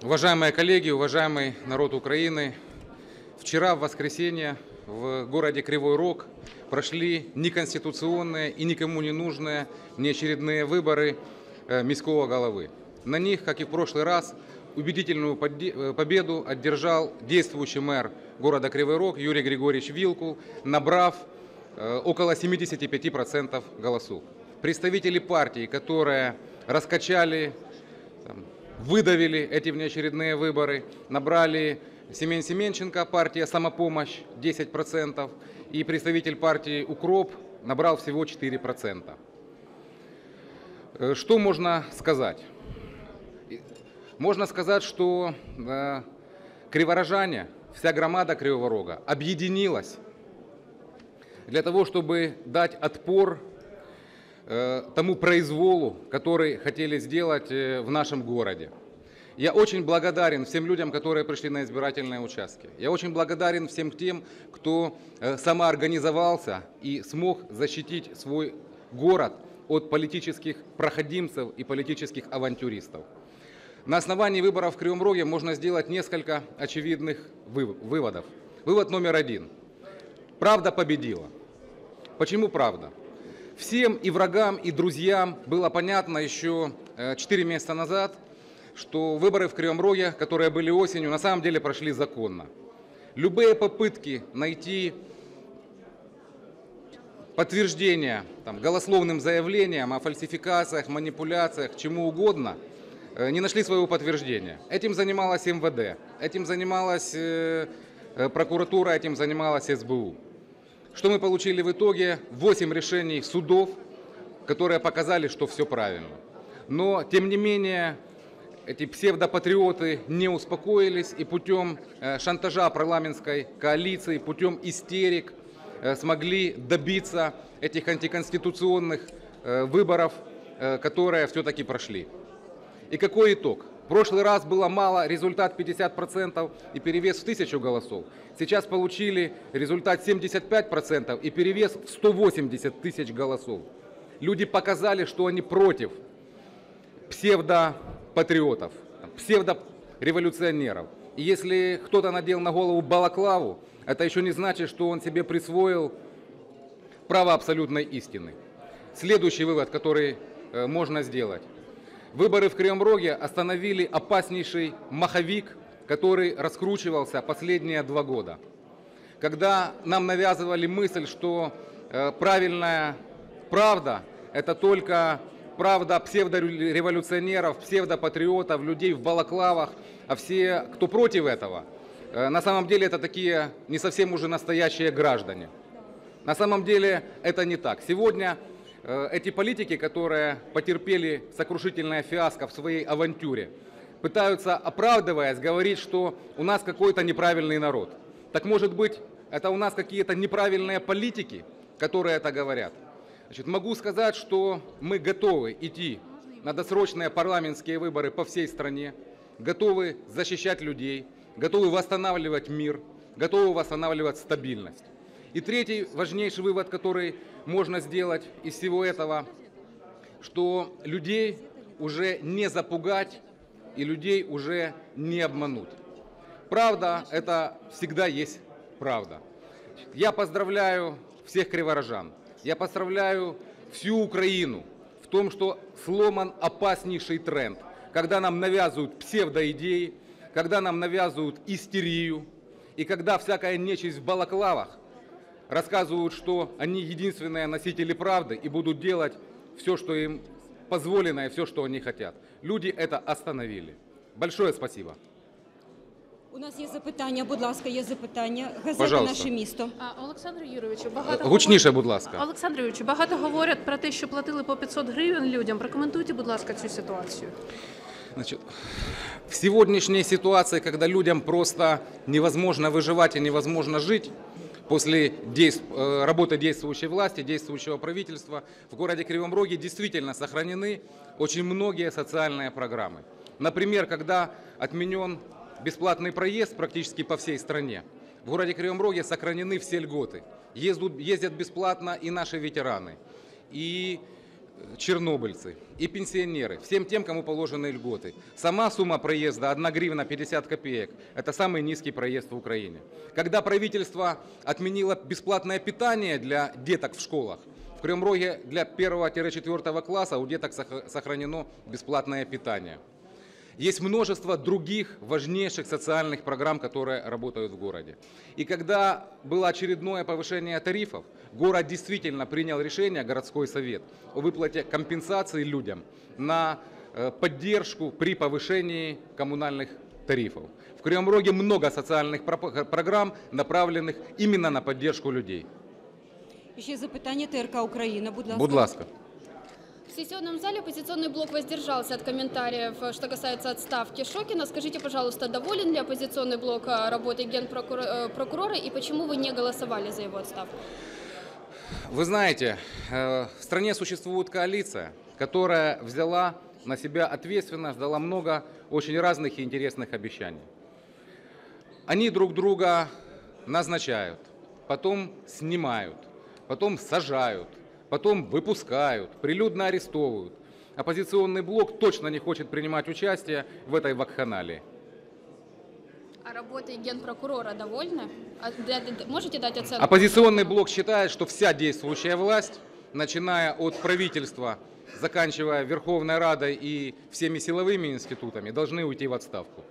Уважаемые коллеги, уважаемый народ Украины, вчера в воскресенье в городе Кривой Рог прошли неконституционные и никому не нужные неочередные выборы э, міського головы. На них, как и в прошлый раз, убедительную э, победу одержал действующий мэр города Кривой Рог Юрий Григорьевич Вилкул, набрав э, около 75% голосов. Представители партии, которые раскачали там, выдавили эти внеочередные выборы, набрали Семен Семенченко, партия «Самопомощь» 10%, и представитель партии «Укроп» набрал всего 4%. Э, Что можно сказать? Можно сказать, что э, криворожане, вся громада Кривого Рога объединилась для того, чтобы дать отпор тому произволу, который хотели сделать э, в нашем городе. Я очень благодарен всем людям, которые пришли на избирательные участки. Я очень благодарен всем тем, кто э, самоорганизовался и смог защитить свой город от политических проходимцев и политических авантюристов. На основании выборов в Кривом Роге можно сделать несколько очевидных выв- выводов. Вывод номер один. Правда победила. Почему правда? Всем и врагам, и друзьям было понятно еще 4 месяца назад, что выборы в Кривом Роге, которые были осенью, на самом деле прошли законно. Любые попытки найти подтверждения там, голословным заявлениям о фальсификациях, манипуляциях, чему угодно, э, не нашли своего подтверждения. Этим занималась МВД, этим занималась э, э, прокуратура, этим занималась СБУ. Что мы получили в итоге? 8 решений судов, которые показали, что все правильно. Но, тем не менее, эти псевдопатриоты не успокоились и путем э, шантажа парламентской коалиции, путем истерик э, смогли добиться этих антиконституционных э, выборов, которые все-таки прошли. И какой итог? В прошлый раз было мало, результат 50% и перевес в 1000 голосов. Сейчас получили результат 75% и перевес в 180 тысяч голосов. Люди показали, что они против псевдопатриотов, псевдореволюционеров. И если кто-то надел на голову балаклаву, это еще не значит, что он себе присвоил право абсолютной истины. Следующий вывод, который э, можно сделать. Выборы в Кривом остановили опаснейший маховик, который раскручивался последние два года. Когда нам навязывали мысль, что э, правильная правда – это только правда псевдореволюционеров, псевдопатриотов, людей в балаклавах, а все, кто против этого, э, на самом деле это такие не совсем уже настоящие граждане. На самом деле это не так. Сегодня эти политики, которые потерпели сокрушительное фиаско в своей авантюре, пытаются, оправдываясь, говорить, что у нас какой-то неправильный народ. Так может быть, это у нас какие-то неправильные политики, которые это говорят? Значит, могу сказать, что мы готовы идти на досрочные парламентские выборы по всей стране, готовы защищать людей, готовы восстанавливать мир, готовы восстанавливать стабильность. И третий важнейший вывод, который можно сделать из всего этого, что людей уже не запугать и людей уже не обмануть. Правда – это всегда есть правда. Я поздравляю всех криворожан. Я поздравляю всю Украину в том, что сломан опаснейший тренд, когда нам навязывают псевдоидеи, когда нам навязывают истерию, и когда всякая нечисть в балаклавах рассказывают, что они единственные носители правды и будут делать все, что им позволено и все, что они хотят. Люди это остановили. Большое спасибо. У нас є запитання, будь ласка, є запитання. Газета Пожалуйста. Наше місто. А, Олександр Юрійовичу, багато Гучніше, говорять- будь ласка. Олександр Юрійовичу, багато говорять про те, що платили по 500 гривень людям. Прокоментуйте, будь ласка, цю ситуацію. Значит, в сегодняшней ситуации, когда людям просто невозможно выживать и невозможно жить после э, работы действующей власти, действующего правительства, в городе Кривом Роге действительно сохранены очень многие социальные программы. Например, когда отменен бесплатный проезд практически по всей стране, в городе Кривом Роге сохранены все льготы. Ездят бесплатно и наши ветераны. И чернобыльцы и пенсионеры, всем тем, кому положены льготы. Сама сумма проезда 1 гривна 50 копеек – это самый низкий проезд в Украине. Когда правительство отменило бесплатное питание для деток в школах, в Кривом Роге для 1-4 класса у деток сох- сохранено бесплатное питание. Есть множество других важнейших социальных программ, которые работают в городе. И когда было очередное повышение тарифов, город действительно принял решение, городской совет, о выплате компенсации людям на э, поддержку при повышении коммунальных тарифов. В Кривом Роге много социальных пропа- программ, направленных именно на поддержку людей. Ще запитання ТРК Україна, будь ласка. Будь ласка. Сессионном зале оппозиционный блок воздержался от комментариев, э, что касается отставки Шокина. Скажите, пожалуйста, доволен ли оппозиционный блок э, работой генпрокурора и почему вы не голосовали за его отставку? Вы знаете, э, в стране существует коалиция, которая взяла на себя ответственность, дала много очень разных и интересных обещаний. Они друг друга назначают, потом снимают, потом сажают, потом выпускают, прилюдно арестовывают. Оппозиционный блок точно не хочет принимать участие в этой вакханалии. А работой генпрокурора довольны? А, да- да- Можете дать оценку? Оппозиционный блок считает, что вся действующая власть, начиная от правительства, заканчивая Верховной Радой и всеми силовыми институтами, должны уйти в отставку.